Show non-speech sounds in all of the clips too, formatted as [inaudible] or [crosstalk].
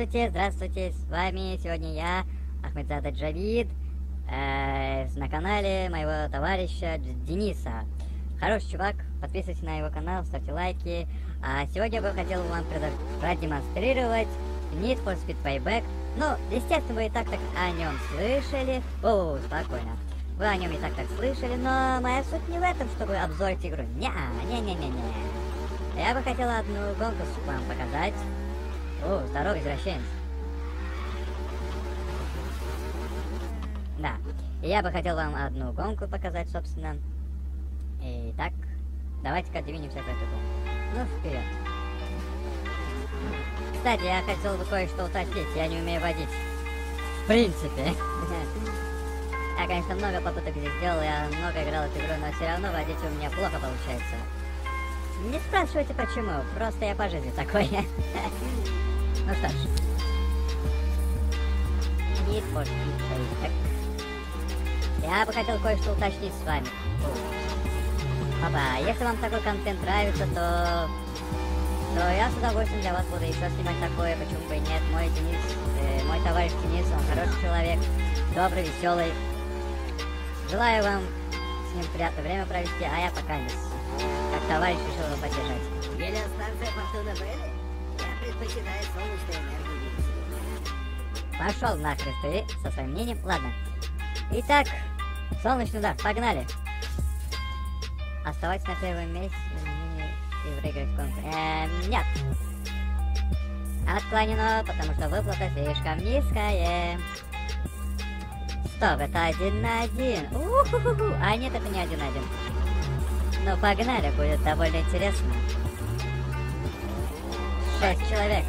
Здравствуйте, здравствуйте, с вами сегодня я, Ахмедзада Джавид, э, на канале моего товарища Дениса. Хороший чувак, подписывайтесь на его канал, ставьте лайки. А сегодня я бы хотел вам продемонстрировать Need for Speed Payback. Ну, естественно, вы и так так о нем слышали. О, спокойно. Вы о нем и так так слышали, но моя суть не в этом, чтобы обзорить игру. Не-не-не-не-не. Я бы хотел одну гонку вам показать. О, здоровый извращенец. Да. Я бы хотел вам одну гонку показать, собственно. Итак, давайте-ка двинемся в эту гонку. Ну, вперед. Кстати, я хотел бы кое-что уточнить. Я не умею водить. В принципе. [laughs] Я, конечно, много попыток здесь сделал, я много играл эту игру, но все равно водить у меня плохо получается. Не спрашивайте почему, просто я по жизни такой. [laughs] Need for Speed Payback. Я бы хотел кое-что уточнить с вами. Папа, если вам такой контент нравится, то... То я с удовольствием для вас буду еще снимать такое, почему бы и нет. Мой Денис, э, мой товарищ Денис, он хороший человек, добрый, веселый. Желаю вам с ним приятное время провести, а я пока не как товарищ решил его поддержать. Гелиостанция Фортуна Белли? Я предпочитаю солнечную энергию. Пошел нахрен ты со своим мнением. Ладно. Итак, солнечный удар, погнали. Оставайтесь на первом месте и выиграть конкурс. Эм, нет. Отклонено, потому что выплата слишком низкая. Стоп, это один на один. У-ху-ху-ху. А нет, это не один на один. Ну, погнали, будет довольно интересно. Шесть человек.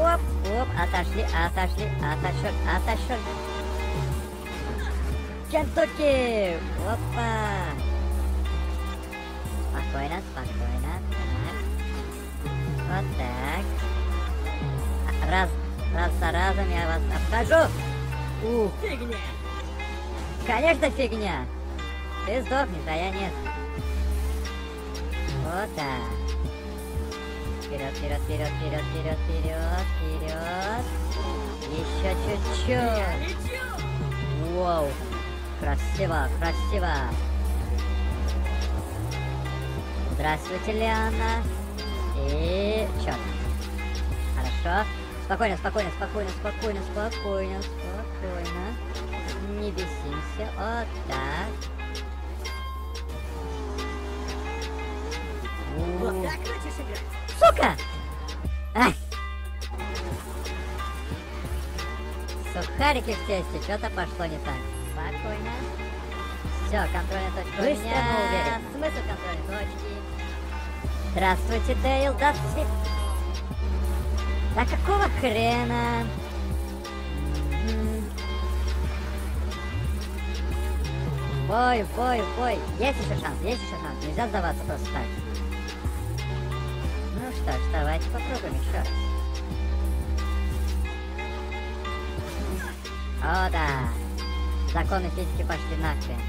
Оп, оп, отошли, отошли, отошли, отошли. Кентукки! Опа! Спокойно, спокойно. Так. Вот так. Раз, раз за разом я вас обхожу. Ух, Фигня! конечно фигня. Ты сдохнешь, а я нет. Вот так. Вперед, вперед, вперед, вперед, вперед, вперед, вперед. Еще чуть-чуть. Вау. Красиво, красиво. Здравствуйте, Лиана. И... Черт. Хорошо. Спокойно, спокойно, спокойно, спокойно, спокойно, спокойно. Не бесимся. Вот так. Играть? Сука! Ай! Сухарики в тесте, что-то пошло не так. Спокойно. Все, контрольная точка. Быстро, у меня. Смысл контрольной точки. Здравствуйте, Дейл, да свет. Да какого хрена? Бой, бой, бой. Есть еще шанс, есть еще шанс. Нельзя сдаваться просто так. Что ж, давайте попробуем еще раз. О, да. Законы физики пошли нахрен.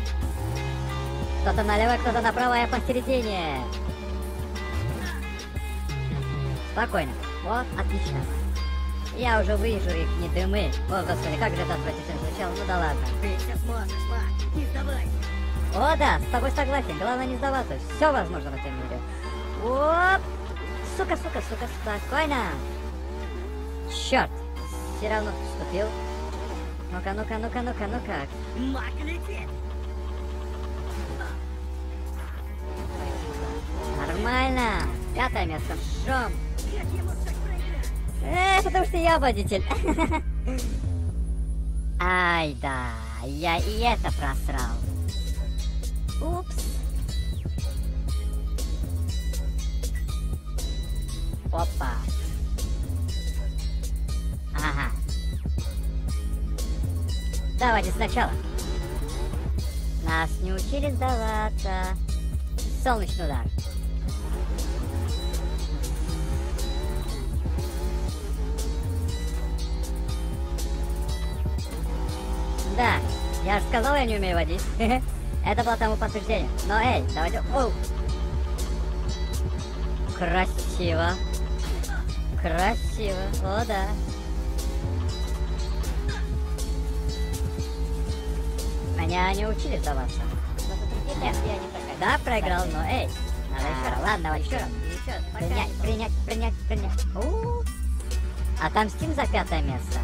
Кто-то налево, кто-то направо, а я посередине. Спокойно. Вот, отлично. Я уже вижу их не дымы. О, господи, как же это отвратительно звучало. Ну да ладно. Ты все сможешь, Мак, не сдавайся. О, да, с тобой согласен. Главное не сдаваться. Все возможно в этом мире. Оп! Сука, сука, сука, спокойно. Черт. Все равно вступил. Ну-ка, ну-ка, ну-ка, ну-ка, ну-ка. Мак летит! Нормально. Пятое место. Проиграть? Э, потому что я водитель. [laughs] Ай да, я и это просрал. Давайте сначала. Нас не учили сдаваться. Солнечный удар. Да, я же сказал, я не умею водить. [laughs] Это было тому подтверждение. Но эй, давайте... Оу. Красиво. Красиво. О, да. Меня не учили сдаваться. Нет. Да, проиграл, но эй. Надо еще раз. Ладно, давай еще раз. Принять, принять, принять, принять. У. Отомстим за пятое место.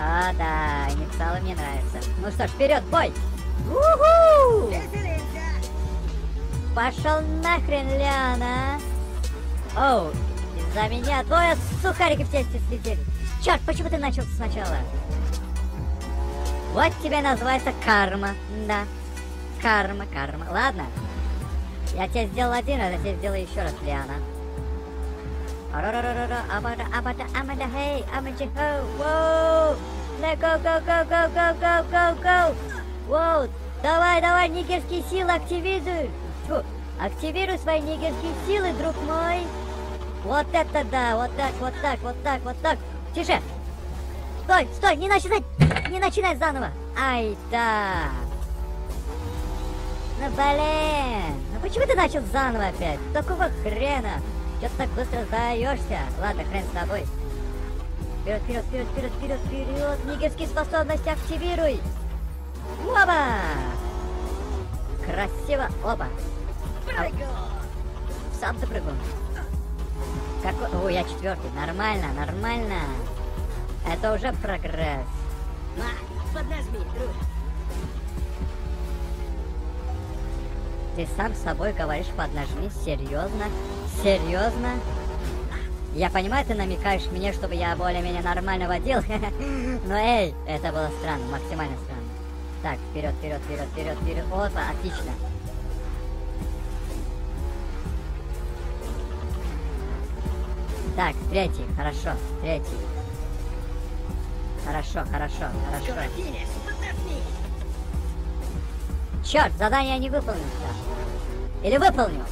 А, да, инициалы мне нравятся. Ну что ж, вперед, бой! Уху! Пошел нахрен, Ляна! Оу, из-за меня двое сухариков в тесте слетели. Черт, почему ты начал сначала? Вот тебе называется карма. Да, карма, карма. Ладно, я тебе сделал один раз, я тебе сделаю еще раз, Лиана. Ра-ра-ра-ра-ра, амада, воу! Let go, go, go, go, go, go, go, go! Воу! Давай, давай, нигерские силы активируй! Тьфу, активируй свои нигерские силы, друг мой! Вот это да, вот так, вот так, вот так, вот так! Тише! Стой, стой, не начинай! Не начинай заново! Ай, да! Ну блин! Ну почему ты начал заново опять? Какого хрена? Че ты так быстро сдаешься? Ладно, хрен с тобой. Вперед, вперед, вперед, вперед, вперед, вперед! Нигерские способности активируй! Оба! Красиво, оба! Прыгай! Сам ты прыгун. Какой... О, я четвертый. Нормально, нормально. Это уже прогресс. На, поднажми, друг. Ты сам с собой говоришь поднажми. Серьезно? Серьезно? Я понимаю, ты намекаешь мне, чтобы я более-менее нормально водил. [laughs] Но эй, это было странно, максимально странно. Так, вперед, вперед, вперед, вперед, вперед. Опа, отлично. Так, третий, хорошо, третий. Хорошо, хорошо, хорошо. Черт, задание не выполнил. Или выполнил?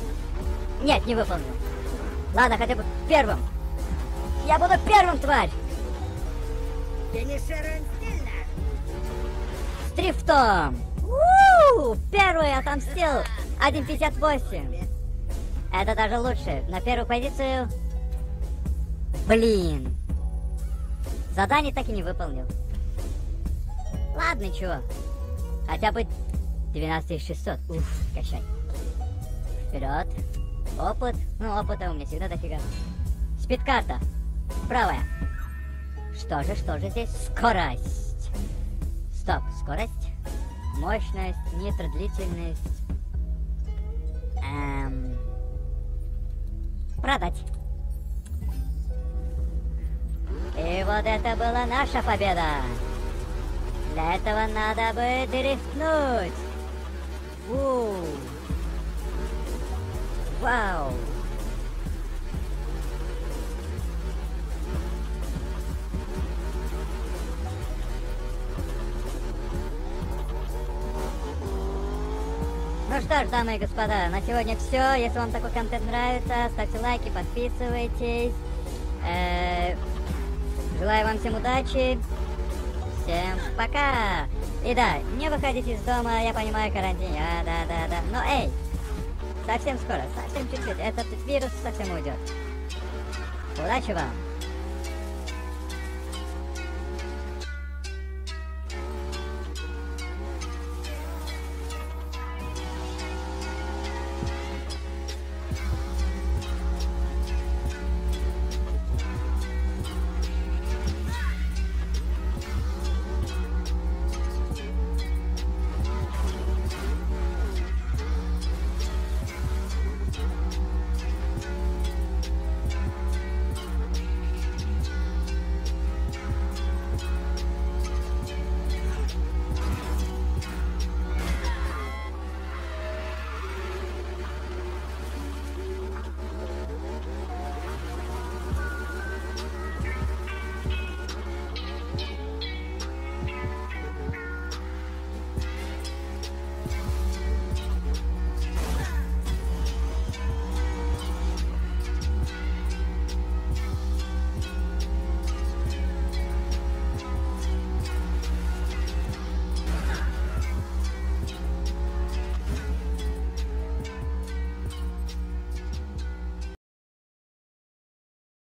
Нет, не выполнил. Ладно, хотя бы первым. Я буду первым, тварь! С дрифтом! У-у-у! Первый отомстил! 1.58. Это даже лучше. На первую позицию... Блин. Задание так и не выполнил. Ладно, чего. Хотя бы 12600. Уф, качай. Вперед. Опыт. Ну, опыта у меня всегда дофига. Спидкарта. Правая. Что же, что же здесь? Скорость. Стоп, скорость. Мощность, нитро, длительность. Эм... Продать. И вот это была наша победа. Для этого надо бы дрифтнуть. Фу. Вау. Ну что ж, дамы и господа, на сегодня все. Если вам такой контент нравится, ставьте лайки, подписывайтесь. Э, Желаю вам всем удачи. Всем пока. И да, не выходите из дома, я понимаю, карантин. А, да, да, да. Но эй, совсем скоро, совсем чуть-чуть, этот вирус совсем уйдет. Удачи вам.